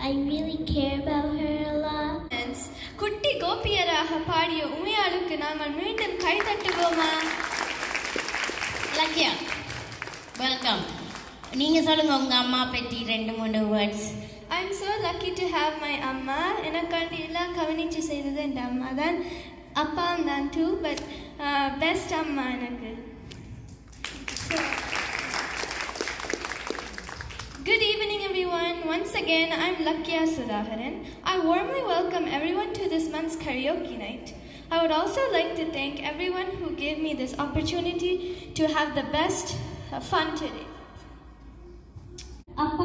I really care about her a lot. குட்டி கோபியராக பாடிய உமையாளுக்கு நாங்கள் மீண்டும் கை தட்டுவோமா லக்கியா வெல்கம் நீங்கள் சொல்லுங்கள் உங்கள் அம்மா பற்றி ரெண்டு மூணு words I'm so lucky to have my அம்மா எனக்காண்டி எல்லாம் கவனிச்சு செய்தது என் அம்மா தான் அப்பாவும் தான் டூ பட் பெஸ்ட் அம்மா எனக்கு everyone. Once again, I'm Luckiyaa Sudhakaran. I warmly welcome everyone to this month's karaoke night. I would also like to thank everyone who gave me this opportunity to have the best uh, fun today. Uh,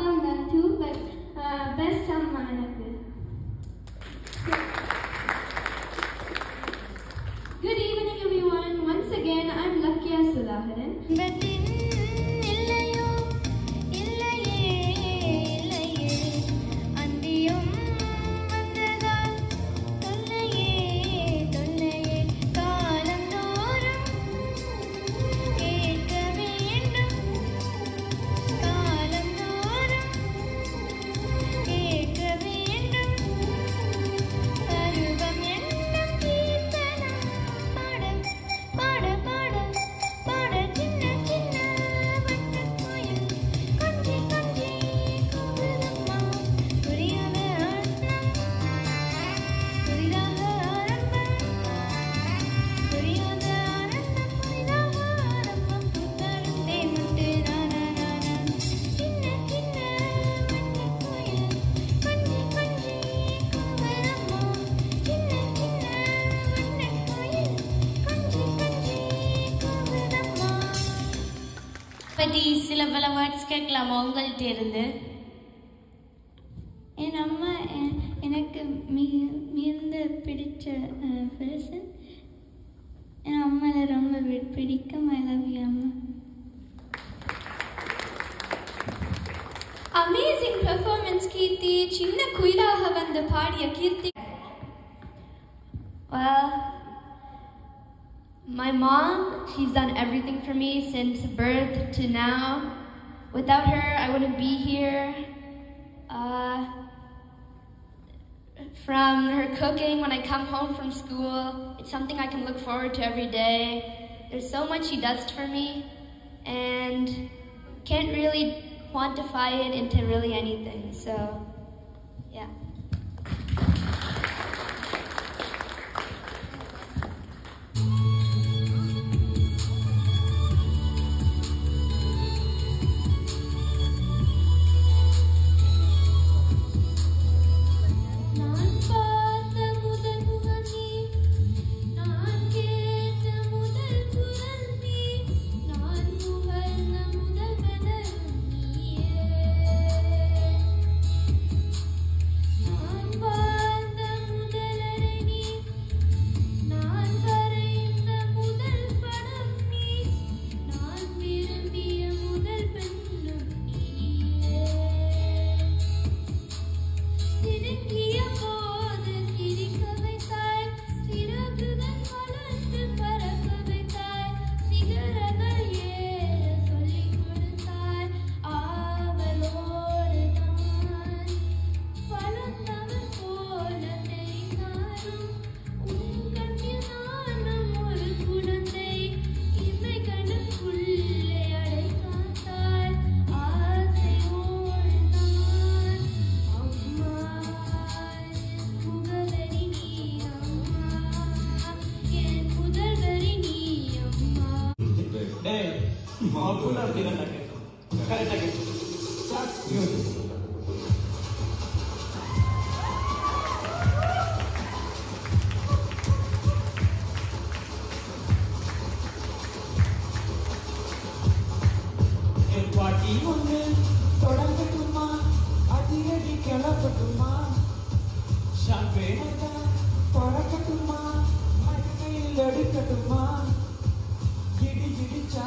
Good evening everyone. Once again, I'm Luckiyaa Sudhakaran. பற்றி சில பல words கேட்கலாமா உங்கள்கிட்ட இருந்து என் அம்மா எனக்கு மிக மிகுந்த பிடிச்ச பர்சன் என் அம்மாவை ரொம்ப பிடிக்கும் ஐ லவ் யூ அம்மா. Amazing performance Keerthi. சின்ன குயிலாக வந்து பாடிய கீர்த்தி. Well, my mom, she's done everything for me since birth to now. Without her, I wouldn't be here. Uh, from her cooking when I come home from school, it's something I can look forward to every day. There's so much she does for me, and can't really quantify it into really anything. So, yeah. மாவுல அப்படி தான் கேட்டோம் கரெக்டா கேட்டோம் chalk you பறக்கட்டுமா? மழையில் அடிக்கட்டுமா இடி இடிச்சா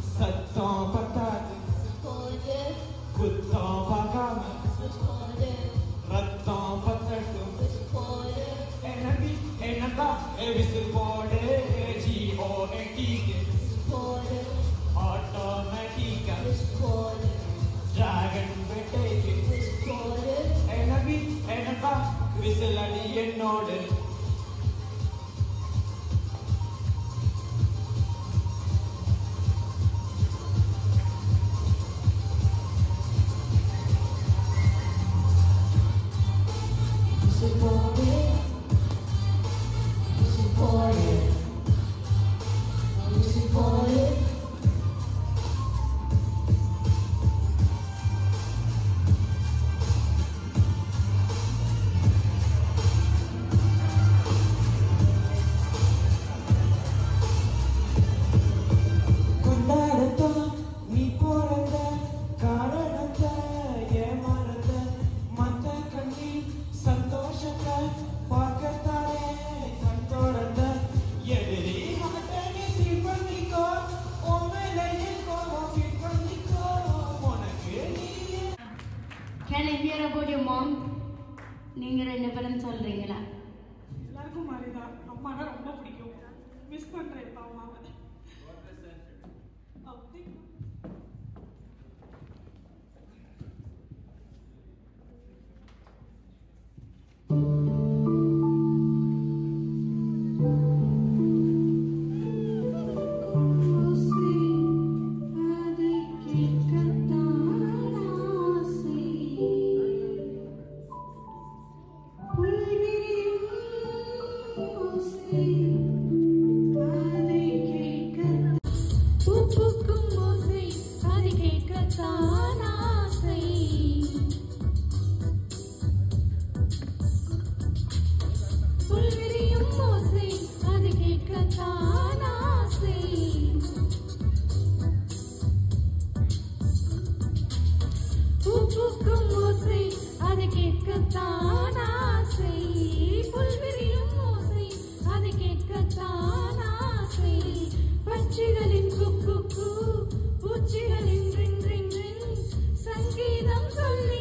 morning. எனக்கும் மாதிரிதான் அம்மானா ரொம்ப பிடிக்கும் மிஸ் பண்றேன் இப்போ அம்மாவை பூக்கும் ஓசை அதை கேட்கத்தான் ஆசை. புல் விரியும் ஓசை அதை கேட்கத்தான் ஆசை. பட்சிகளின் குக்கு பூச்சிகளின் சங்கீதம் சொல்லி